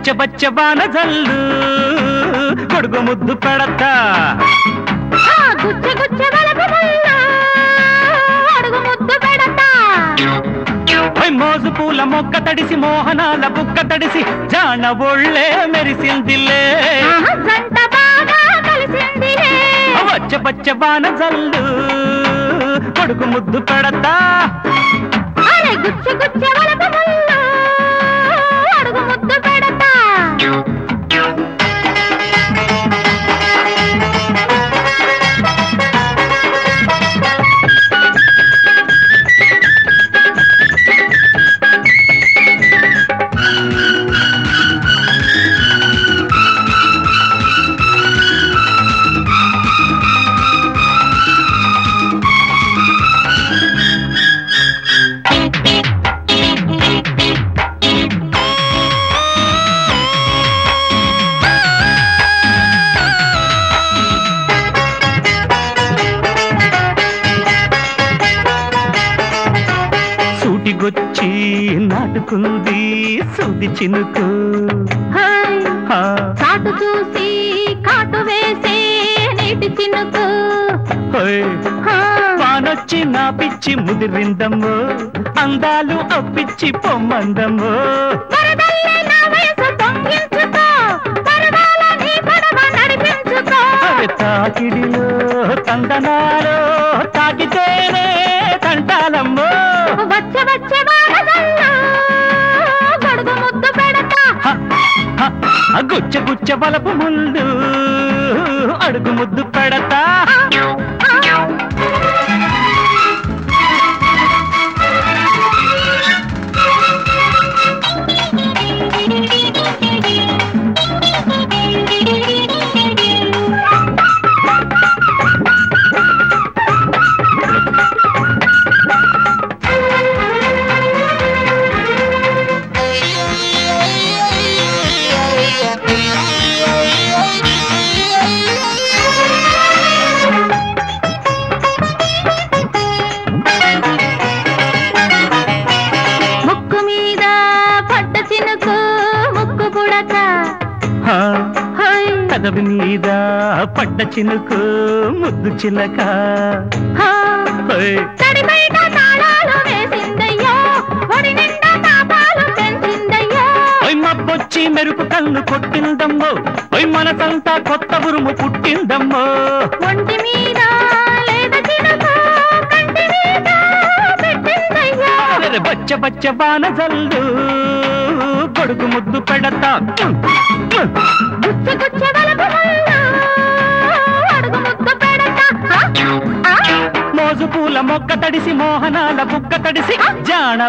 బచ్చ బచ్చ బాన జల్లు కొడుకు ముద్దు పెడతా. గుచ్చ గుచ్చ మోజు పూల మొక్క తడిసి మోహనాల బుక్క తడిసి జాన ఒళ్ళే మెరిసిందిలే. బచ్చ బచ్చ బాన జల్లు కొడుకు ముద్దు పెడతా. గుచ్చ గుచ్చ సూటిగొచ్చి నాటుకుంది సూది చినుకు. కాటు చూసి కాటు వేసే నీటి చినుకు. వానొచ్చి నా పిచ్చి ముదిరిందమ్మో అందాలు అప్పిచ్చి పొమ్మందమ్మో అవి తాకిడిలో తందనాలో తాకితేనే తంటాలమ్మో. వచ్చ వచ్చ వారదల్లో గొడుగు ముద్దు పెడతా. హ, హ, ఆ గుచ్చ గుచ్చ బలపు ముందు అడుగు ముద్దు పెడతా. పెదవి మీద పడ్డ చినుకు ముద్దు చిలక. మబ్బొచ్చి మెరుపు కన్ను కొట్టిందమ్మో ఓయ్ మనసంతా కొత్త ఉరుము పుట్టిందమ్మో. ఒంటి మీద బచ్చ బచ్చ బాన జల్లు కొడుకు ముద్దు పెడతా. మొక్క తడిసి మోహనాల బుక్క తడిసి జాన